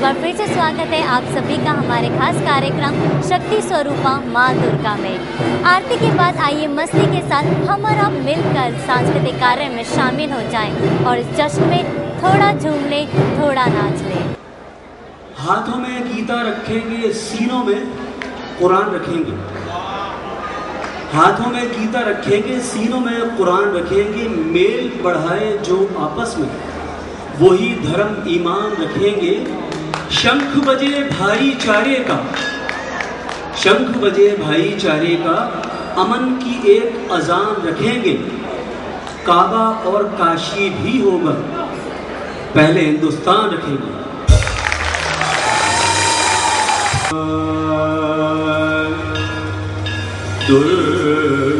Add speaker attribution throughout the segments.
Speaker 1: बार फिर से स्वागत है आप सभी का हमारे खास कार्यक्रम शक्ति स्वरूपा माँ दुर्गा में। आरती के बाद आइए मस्ती के साथ हम और आप मिलकर सांस्कृतिक कार्य में शामिल हो जाएँ और इस जश्न में थोड़ा झूम लें थोड़ा नाच लें।
Speaker 2: हाथों में गीता रखेंगे, सीनों में कुरान रखेंगे। हाथों में गीता रखेंगे, सीनों में कुरान रखेंगे, मेल बढ़ाए जो आपस में। वही धर्म, ईमान रखेंगे। शंख बजे भाईचारे का। शंख बजे भाईचारे का अमन की एक अजान रखेंगे। काबा और काशी भी होगा। पहले हिंदुस्तान रखेंगे। दुर्गे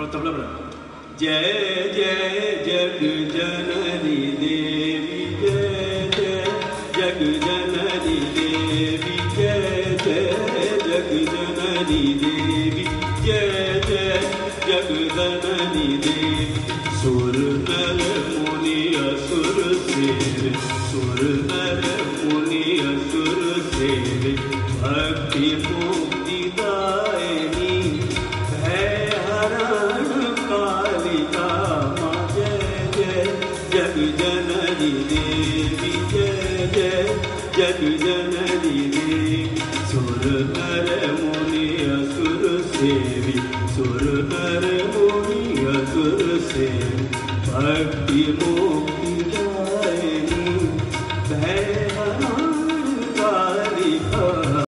Speaker 2: थोड़ा तबला बड़ा जय जय जग जननी देवी जय जय जग जननी देवी जय जय जग जननी देवी जय जय जग जननी देवी सुर नर मुनि असुर सेव सुर bilemediğini Soru meremoniya soru sevi Soru meremoniya asur sevi Bak bir